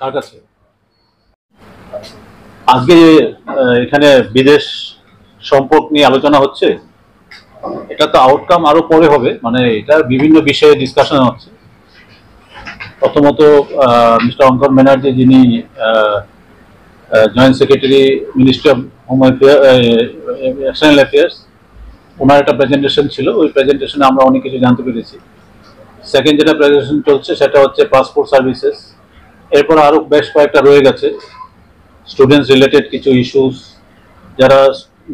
কার কাছে আজকে এখানে বিদেশ সম্পর্ক নিয়ে আলোচনা হচ্ছে, এটা তো আউটকাম আরও পরে হবে মানে এটা বিভিন্ন বিষয়ে ডিসকাশন হচ্ছে। প্রথমত মিস্টার অঙ্কর ব্যানার্জি যিনি joint secretary ministry of home external affairs ওনার একটা প্রেজেন্টেশন ছিল, ওই প্রেজেন্টেশনে আমরা অনেক কিছু জানতে পেরেছি। সেকেন্ড যেটা প্রেজেন্টেশন চলছে, সেটা হচ্ছে পাসপোর্ট সার্ভিসেস এরপর আরও বেশ কয়েকটা রয়ে গেছে। স্টুডেন্টস রিলেটেড কিছু ইস্যুস যারা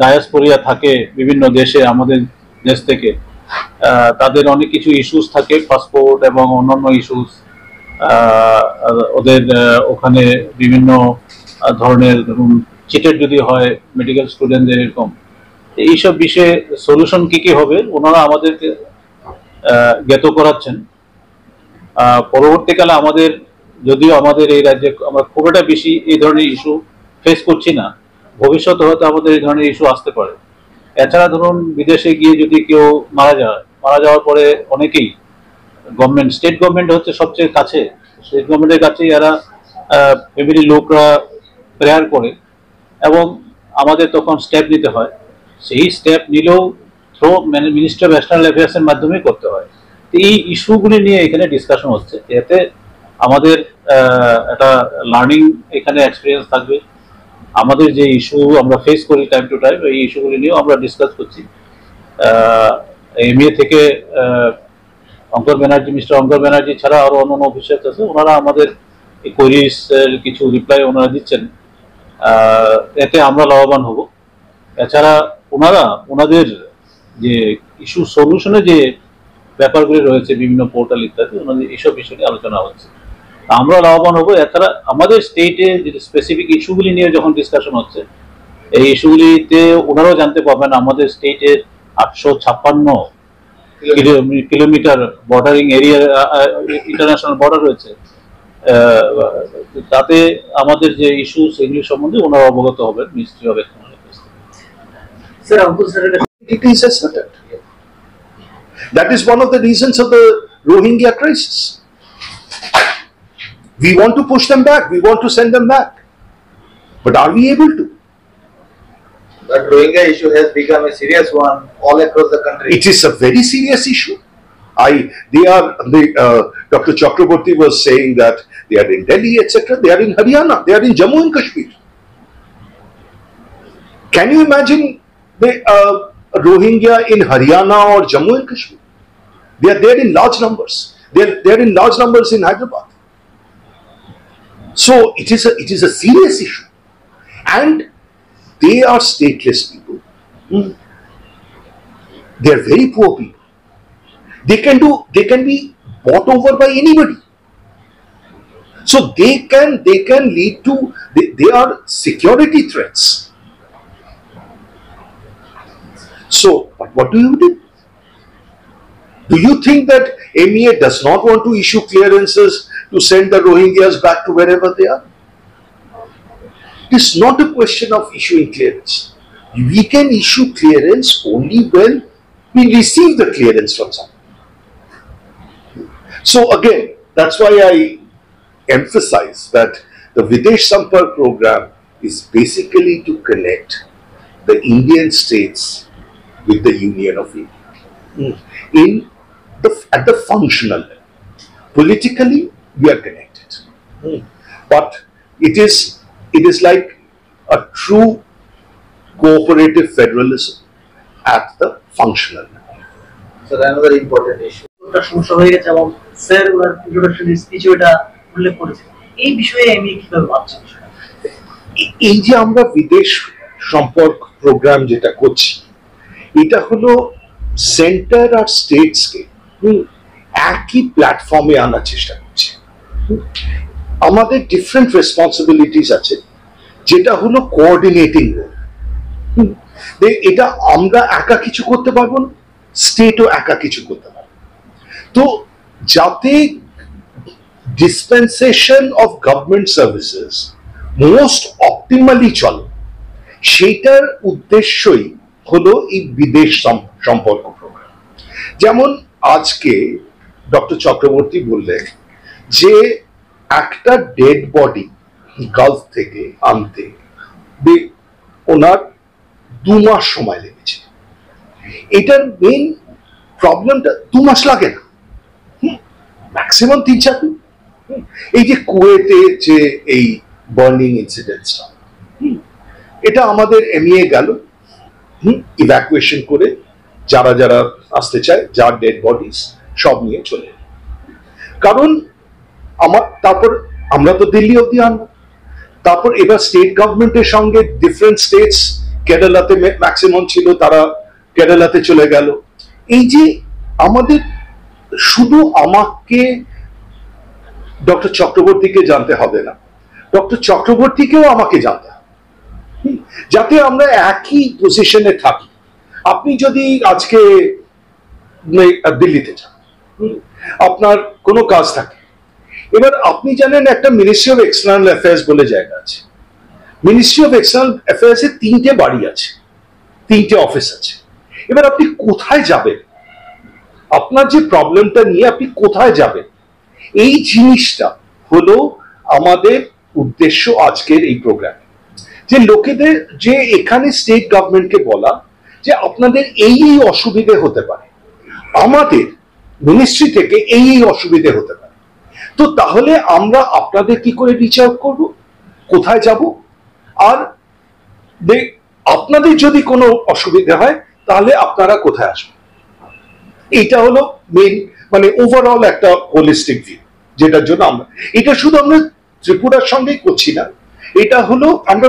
ডায়াসপোরিয়া থাকে বিভিন্ন দেশে, আমাদের দেশ থেকে তাদের অনেক কিছু ইস্যুস থাকে পাসপোর্ট এবং অন্যান্য ইস্যুস ওদের ওখানে বিভিন্ন ধরনের, ধরুন চিটেড যদি হয় মেডিকেল স্টুডেন্টদের এরকম। এইসব বিষয়ে সলিউশন কি কি হবে, ওনারা আমাদেরকে জ্ঞাত করাচ্ছেন। পরবর্তীকালে আমাদের যদিও আমাদের এই রাজ্যে আমরা খুব একটা বেশি এই ধরনের ইস্যু ফেস করছি না। ভবিষ্যতে হয়তো আমাদের এই ধরনের ইস্যু আসতে পারে। এছাড়া ধরুন, বিদেশে গিয়ে যদি কেউ মারা যায়, মারা যাওয়ার পরে অনেকেই গভর্নমেন্ট স্টেট গভর্নমেন্ট হচ্ছে সবচেয়ে কাছে। স্টেট গভর্নমেন্টের কাছে এরা ফ্যামিলির লোকরা প্রেয়ার করে এবং আমাদের তখন স্টেপ নিতে হয়। সেই স্টেপ নিলেও থ্রো মিনিস্ট্রি অফ ন্যাশনাল অ্যাফেয়ার্সের মাধ্যমে করতে হয়। এই ইস্যুগুলি নিয়ে এখানে ডিসকাশন হচ্ছে। এতে আমাদের একটা লার্নিং এখানে এক্সপিরিয়েন্স থাকবে। আমাদের যে ইস্যু আমরা ফেস করি টাইম টু টাইম এই ইস্যুগুলি নিয়েও আমরা ডিসকাস করছি। এমএ থেকে অঙ্কর ব্যানার্জি, মিস্টার অঙ্কর ব্যানার্জি ছাড়া আরও অন্যান্য অফিসার্স আছে, ওনারা আমাদের এই কোয়ারিজ কিছু রিপ্লাই ওনারা দিচ্ছেন। এতে আমরা লাভবান হব। এছাড়া ওনারা, ওনাদের যে ইস্যু সলিউশনে যে ব্যাপারগুলি রয়েছে বিভিন্ন পোর্টাল ইত্যাদি, ওনাদের এইসব বিষয় আলোচনা হচ্ছে। আমরা লাভবান হব এছাড়া আমাদের স্টেটে যে স্পেসিফিক ইস্যুগুলি নিয়ে যখন ডিসকাশন হচ্ছে এই ইস্যুগুলিতে ওনারাও জানতে পারবেন আমাদের স্টেটের আটশো ছাপ্পান্ন kilometre bordering area international border রয়েছে আহ, তাতে আমাদের যে ইস্যু সেগুলি সম্বন্ধে ওনারা অবগত হবেন ministry is asserted. That is one of the reasons of the Rohingya crisis. We want to push them back, we want to send them back. But are we able to? The Rohingya issue has become a serious one all across the country. It is a very serious issue. I, they are, they, uh, Dr. Chakraborty was saying that they are in Delhi, etc. They are in Haryana, they are in Jammu and Kashmir. Can you imagine the uh, Rohingya in Haryana or Jammu and Kashmir? They are there in large numbers. They are there in large numbers in Hyderabad. So it is a it is a serious issue, and they are stateless people. Hmm. They are very poor people. They can do they can be bought over by anybody. So they can they can lead to they, they are security threats. So, but what do you do? Do you think that MEA does not want to issue clearances to send the Rohingyas back to wherever they are? It is not a question of issuing clearance. We can issue clearance only when we receive the clearance from someone. So again, that's why I emphasize that the Videsh Sampar program is basically to connect the Indian states with the Union of India hmm. in the, at the functional level. Politically, we are connected, but it is it is like a true cooperative federalism at the functional level. So another important issue. সমস্যা হয়ে গেছে এবং sir ওনার introduction স্পিচে ওটা উল্লেখ করেছে এই বিষয়ে আমি কীভাবে ভাবছি এই যে আমরা বিদেশ সম্পর্ক প্রোগ্রাম যেটা করছি এটা হলো সেন্টার আর স্টেটসকে একই প্ল্যাটফর্মে আনার চেষ্টা। আমাদের ডিফারেন্ট রেসপন্সিবিলিটিস আছে, যেটা হলো কোঅর্ডিনেটিং এটা আমরা একা কিছু করতে পারব না স্টেটও একা কিছু করতে পারবে তো যাতে dispensation of government services most optimally চলে, সেইটার উদ্দেশ্যই হলো এই বিদেশ সম্পর্ক প্রোগ্রাম যেমন আজকে ডক্টর চক্রবর্তী বললেন যে একটা ডেড বডি গালফ থেকে আনতে ওনার দু মাস সময় লেগেছে। এটার মেন প্রবলেমটা দু মাস লাগে না। ম্যাক্সিমাম তিন চার এই যে কুয়েতে যে এই বার্নিং ইনসিডেন্টসটা এটা আমাদের এমইএ গেল, হুম? ইভ্যাকুয়েশন করে যারা যারা আসতে চায়, যার ডেড বডিস সব নিয়ে চলে। কারণ আমার, তারপর আমরা তো দিল্লি অব্দি আনব। তারপর এবার স্টেট গভর্নমেন্টের সঙ্গে ডিফারেন্ট স্টেটস কেরালাতে ম্যাক্সিমাম ছিল, তারা কেরালাতে চলে গেল। এই যে আমাদের শুধু আমাকে ডক্টর চক্রবর্তীকে জানতে হবে না, ডক্টর চক্রবর্তীকেও আমাকে জানতে হবে। যাতে আমরা একই পজিশনে থাকি। আপনি যদি আজকে দিল্লিতে যান আপনার কোনো কাজ থাকে এবার আপনি জানেন একটা মিনিস্ট্রি অফ এক্সটার্নাল অ্যাফেয়ার্স বলে জায়গা আছে। মিনিস্ট্রি অফ এক্সটার্নাল অ্যাফেয়ার্স তিনটে বাড়ি আছে, তিনটে অফিস আছে। এবার আপনি কোথায় যাবেন? আপনার যে প্রবলেমটা নিয়ে আপনি কোথায় যাবেন? এই জিনিসটা হলো আমাদের উদ্দেশ্য আজকের এই প্রোগ্রাম যে লোকেদের, যে এখানে স্টেট গভর্নমেন্টকে বলা, যে আপনাদের এই এই অসুবিধে হতে পারে। আমাদের মিনিস্ট্রি থেকে এই এই অসুবিধে হতে পারে। তো তাহলে আমরা আপনাদের কি করে রিচ আউট করব? কোথায় যাব? আর আপনাদের যদি কোনো অসুবিধা হয়, তাহলে আপনারা কোথায় আসবেন? এটা হলো মেন মানে ওভারঅল একটা হোলিস্টিক ভিউ যেটার জন্য আমরা, এটা শুধু আমরা ত্রিপুরার সঙ্গেই করছি না, এটা হলো আমরা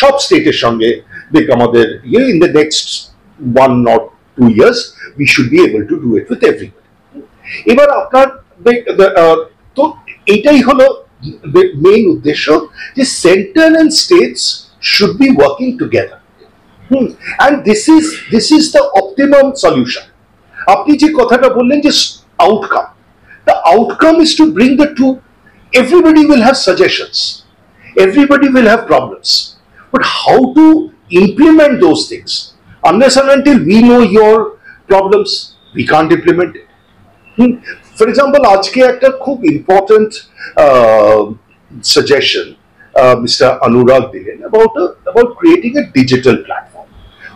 সব স্টেটের সঙ্গে, দেখ আমাদের ইয়ে in the next one not two years we should be able to do it with everybody এবার আপনার তো এটাই হলো মেইন উদ্দেশ্য যে centre and states should be working together and this is this is the optimum solution আপনি যে কথাটা বললেন যে outcome the outcome is to bring the to everybody will have suggestions everybody will have problems. But how to implement those things? Unless know your problems, we can't implement it. For example আজকে একটা খুব important suggestion mister অনুরাগ দিলেন about about creating a digital platform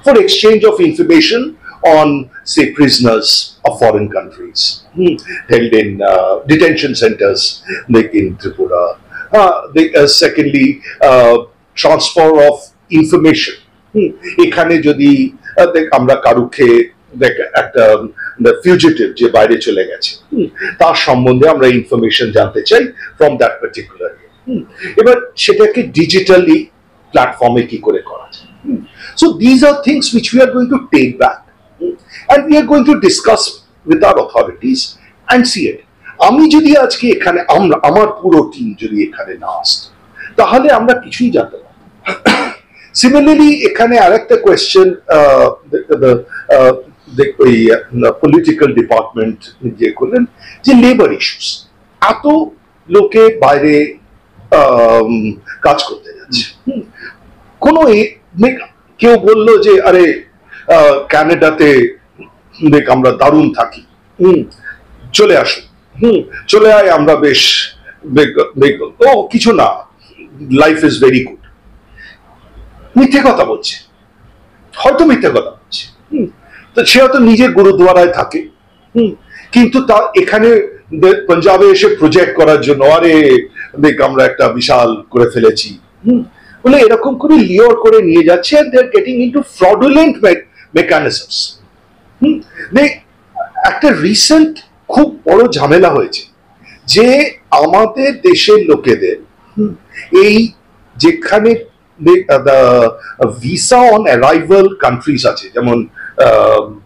for exchange of information on, say, prisoners of foreign countries hmm, held in uh, detention centers like in Tripura. Uh, they, uh, secondly, uh, transfer of information. Hmm, এখানে যদি আহ, দেখ আমরা কারুকে দেখ একটা fugitive যে বাইরে চলে গেছে তার সম্বন্ধে আমরা ইনফরমেশন জানতে চাই ফ্রম দ্যাট পার্টিকুলার এবার সেটাকে ডিজিটালি প্ল্যাটফর্মে কি করে করা যায় these are things which we are going to take back hmm, and we are going to discuss with our authorities and see আমি যদি আজকে এখানে আমরা আমার পুরো টিম যদি এখানে না আসতো তাহলে আমরা কিছুই জানতে পারতাম সিমিলারলি এখানে আরেকটা কোয়েশ্চেন ওই পলিটিক্যাল ডিপার্টমেন্ট যে করলেন যে লেবার ইস্যুস এত লোকে বাইরে কাজ করতে যাচ্ছে। হুম। কোনো কেউ বলল যে আরে আহ, কানাডাতে দেখ আমরা দারুণ থাকি। হুম। চলে আসুন। হুম। চলে আয় আমরা বেশ ও কিছু না। লাইফ ইজ ভেরি গুড মিথ্যে কথা বলছে। হয়তো মিথ্যে কথা বলছে। হুম। তো সে হয়তো নিজের গুরুদুয়ারায় থাকে। হুম। কিন্তু তার এখানে পাঞ্জাবে এসে প্রজেক্ট করার জন্য আরে দেখ আমরা একটা বিশাল করে ফেলেছি। হুম। বলে এরকম করে লিওর করে নিয়ে যাচ্ছে they're getting into fraudulent me- mechanisms হুম। একটা রিসেন্ট খুব বড় ঝামেলা হয়েছে যে আমাদের দেশের লোকেদের এই যেখানে ভিসা অন অ্যারাইভাল কান্ট্রিজ আছে যেমন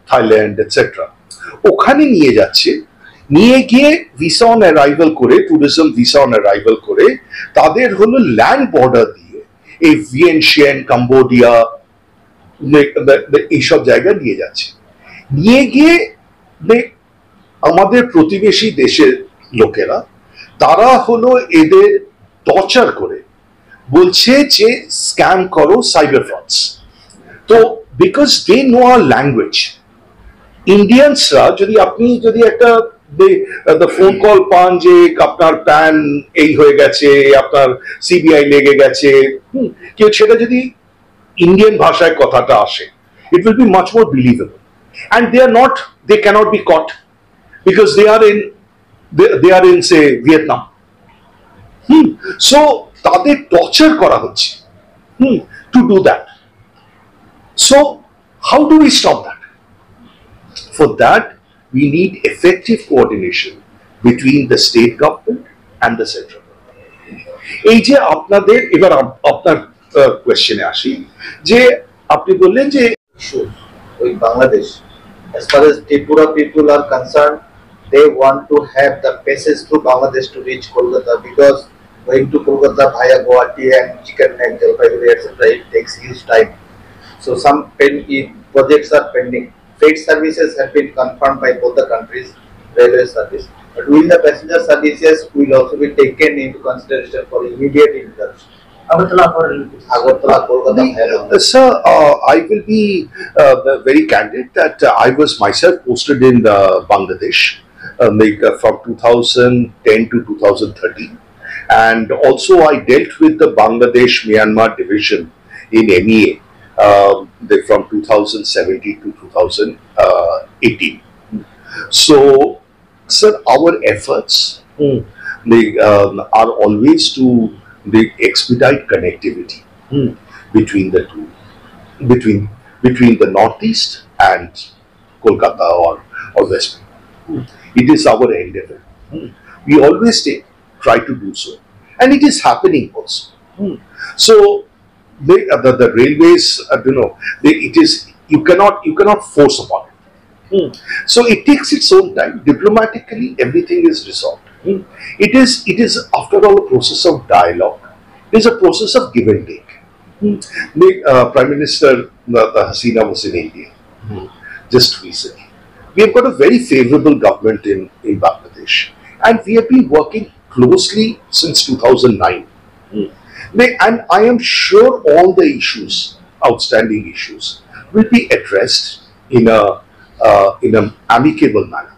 থাইল্যান্ড এটসেট্রা ওখানে নিয়ে যাচ্ছে, নিয়ে গিয়ে ভিসা অন অ্যারাইভাল করে ট্যুরিজম ভিসা অন অ্যারাইভাল করে, তাদের হলো ল্যান্ড বর্ডার দিয়ে এই ভিয়েনশিয়ান কাম্বোডিয়া এইসব জায়গায় নিয়ে যাচ্ছে। নিয়ে গিয়ে আমাদের প্রতিবেশী দেশের লোকেরা, তারা হলো এদের টর্চার করে। বলছে যে স্ক্যাম করো সাইবার ফ্রডস তো because they know our language ইন্ডিয়ানসরা যদি আপনি যদি একটা ফোন কল পান যে, আপনার প্যান এই হয়ে গেছে, আপনার সিবিআই লেগে গেছে কেউ, সেটা যদি ইন্ডিয়ান ভাষায় কথাটা আসে it will be much more believable and they are not they cannot be caught because they are in they are in say Vietnam hmm so তাদের টর্চার করা হচ্ছে। হুম to do that So how do we stop that For that, we need effective coordination between the state government and the central government. এই যে আপনাদের এবার up- আপনার কোয়েশ্চেনে আসি যে আপনি বললেন যে issues with Bangladesh. As far as Tripura people are concerned, they want to have the passage through Bangladesh to reach Kolkata because going to Kolkata via Guwahati and Chicken Neck, Jalpaiguri, etc. it takes huge time. so some pen projects are pending. Freight services have been confirmed by both the countries, railway service. But will the passenger services will also be taken into consideration for immediate interest? The, uh, sir, uh, I will be uh, very candid that uh, I was myself posted in uh, Bangladesh uh, from 2010 to 2013 and also I dealt with the Bangladesh Myanmar division in MEA um, they, from 2017 to 2018. So, sir, our efforts hmm. they, um, are always to they expedite connectivity hmm. between the two, between between the northeast and Kolkata or or West Bengal. Hmm. It is our endeavor. We always take, try to do so, and it is happening also. So they, uh, the, the railways, uh, you know, they, it is you cannot you cannot force upon it. So it takes its own time. Diplomatically, everything is resolved. It is it is after all a process of dialogue. It is a process of give and take. The uh, Prime Minister uh, Hasina was in India just recently. We have got a very favorable government in, in Bangladesh, and we have been working closely since 2009. They, and I am sure all the issues, outstanding issues, will be addressed in a uh, in an amicable manner.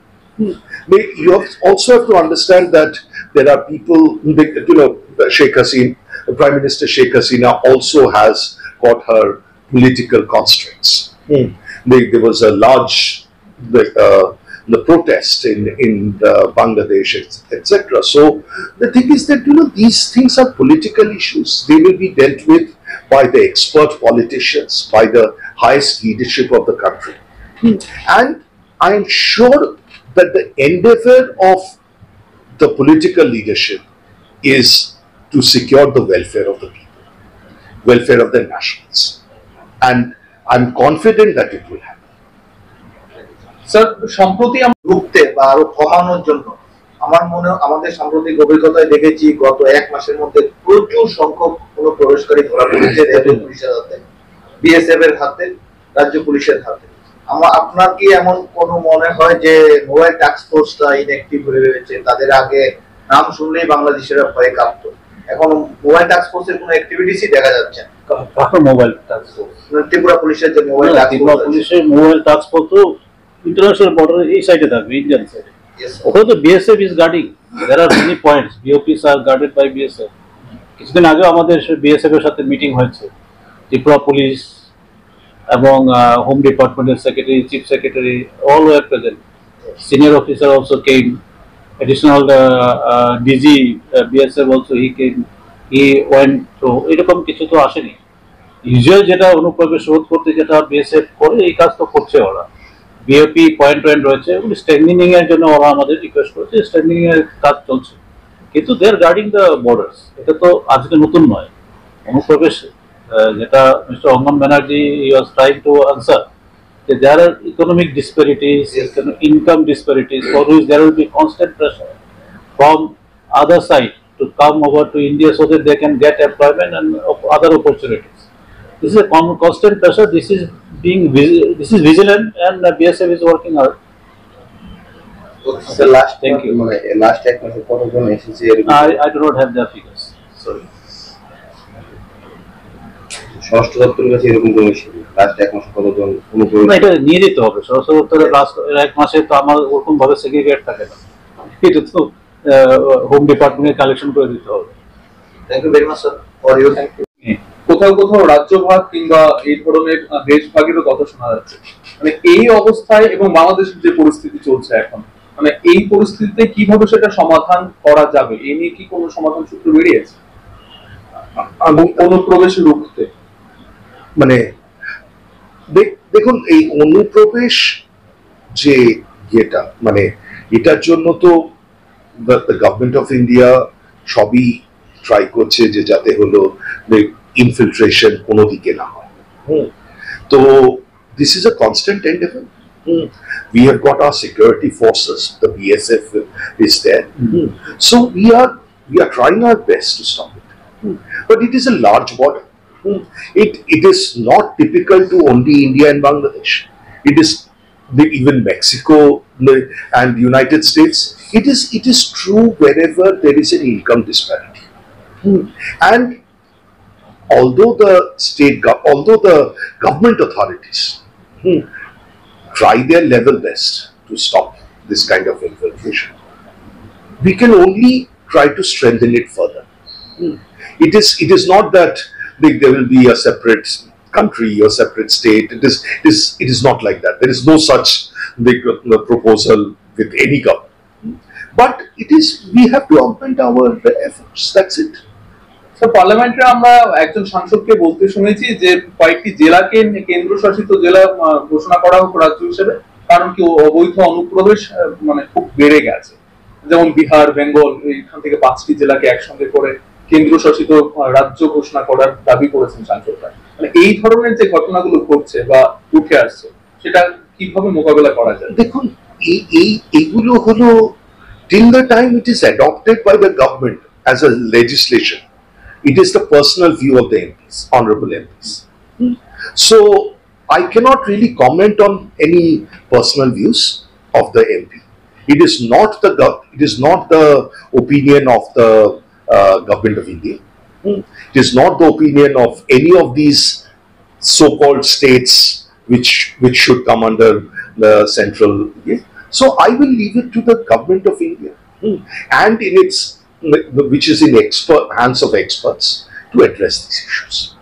They, you have also have to understand that there are people, they, you know, Sheikh Hasina, Prime Minister Sheikh Hasina also has got her political constraints. They, there was a large uh, the protest in in uh, Bangladesh, etc. So the thing is that you know these things are political issues. They will be dealt with by the expert politicians, by the highest leadership of the country, and I am sure that the endeavor of the political leadership is to secure the welfare of the people, welfare of the nationals, and I'm confident that it will happen. Sir সম্প্রতি রুখতে বা আরও কমানোর জন্য আমার মনে আমাদের সাম্প্রতিক অভিজ্ঞতায় দেখেছি গত এক মাসের মধ্যে প্রচুর সংখ্যক কোন প্রবেশকারী ধরা পড়েছে রাজ্য পুলিশের হাতে বিএসএফ এর হাতে রাজ্য পুলিশের হাতে। আমার আপনার কি এমন কোন মনে হয় যে মোবাইল টাস্ক ফোর্সটা ইনঅ্যাক্টিভ হয়ে রয়েছে তাদের আগে নাম শুনলেই বাংলাদেশেরা ভয়ে কাঁপত? এখন মোবাইল টাস্ক ফোর্সের কোনো অ্যাক্টিভিটিসই দেখা যাচ্ছে না। মোবাইল টাস্ক ফোর্স ত্রিপুরা পুলিশের যে মোবাইল টাস্ক ত্রিপুরা ফোর্স পুলিশের মোবাইল টাস্ক ফোর্স তো ইন্টারন্যাশনাল বর্ডার এই সাইডে থাকবে ইন্ডিয়ান সাইডে ওখানে তো BSF is guarding there are many points BOPs are guarded by BSF কিছুদিন আগে আমাদের বিএসএফ এর সাথে মিটিং হয়েছে। ত্রিপুরা পুলিশ এবং হোম ডিপার্টমেন্টের secretary chief secretary all were present senior officer also came uh, uh, DG uh, BSF also he came he এরকম কিছু তো আসেনি। ইউজুয়াল যেটা অনুপ্রবেশ রোধ করতে যেটা বিএসএফ করে এই কাজ তো করছে ওরা। বিওপি পয়েন্ট টয়েন্ট রয়েছে এগুলি স্ট্রেন্ডিং এর জন্য ওরা আমাদের রিকোয়েস্ট করেছে স্ট্রেন্ডিং এর কাজ চলছে। কিন্তু they are guarding the borders এটা তো আজকে নতুন নয়। অনুপ্রবেশ যেটা mister Angan Banerjee was trying to answer যে they are economic disparities income disparities for which there will be constant pressure from other side to come over to India so that they can get employment and other opportunity This is a constant pressure. This is being this is vigilant, and uh, BSF is working hard. The last Thank you. মানে এর I, I do not have the figures. Sorry. দপ্তরের কাছে এরকম কোনো last এক মাস কতজন অনুপ্রবেশ না, এটা নিয়ে দিতে হবে দপ্তরের লাস্ট এক মাসে তো আমার ওরকম ভাবে সেগ্রিগেট থাকে না এটা তো হোম ডিপার্টমেন্টে কালেকশন করে দিতে হবে Thank you very much, sir, for your কোথাও কোথাও রাজ্যভাগ কিংবা এই ধরনের আহ, দেশভাগেরও কথা শোনা যাচ্ছে। মানে এই অবস্থায় এবং বাংলাদেশের যে পরিস্থিতি চলছে এখন মানে এই পরিস্থিতিতে কীভাবে সেটা সমাধান করা যাবে এই নিয়ে কি কোনো সমাধান সূত্র বেরিয়েছে? অনুপ্রবেশ রুখতে? মানে দেখুন এই অনুপ্রবেশ যে ইয়েটা মানে এটার জন্য তো গভর্নমেন্ট অফ ইন্ডিয়া সবই ট্রাই করছে যে যাতে হলো ইনফিলট্রেশন কোনো দিকে না হয় হুম। তো this is a constant endeavour we have got our security forces the bsf is there so we are we are trying our best to stop it but it is a large border Hmm. It it is not typical to only India and Bangladesh. It is the, even Mexico the- and United States. It is it is true wherever there is an income disparity. Hmm. And although the state although the government authorities hmm, try their level best to stop this kind of infiltration, we can only try to strengthen it further. It is it is not that like, there will be a separate country or separate state. It is it is it is not like that. There is no such big uh, proposal with any government. But it is we have to augment our efforts. That's it sir পার্লামেন্টে আমরা একজন সাংসদকে বলতে শুনেছি যে কয়েকটি জেলাকে কেন্দ্রশাসিত জেলা ঘোষণা করা হোক রাজ্য হিসেবে, কারণ কি অবৈধ অনুপ্রবেশ মানে খুব বেড়ে গেছে। যেমন বিহার, বেঙ্গল, এইখান থেকে পাঁচটি জেলাকে একসঙ্গে করে কেন্দ্রশাসিত রাজ্য ঘোষণা করার দাবি করেছেন সাংসদরা। মানে এই ধরনের যে ঘটনাগুলো ঘটছে বা উঠে আসছে, সেটা কীভাবে মোকাবেলা করা যায়? দেখুন, এই এই এগুলো হলো, till the time it is adopted by the government as a legislation it is the personal view of the MPs honorable MPs so I cannot really comment on any personal views of the MP it is not the it is not the opinion of the uh, government of India. It is not the opinion of any of these so-called states which which should come under the central yeah. so i will leave it to the government of india. And in its which is in expert hands of experts to address these issues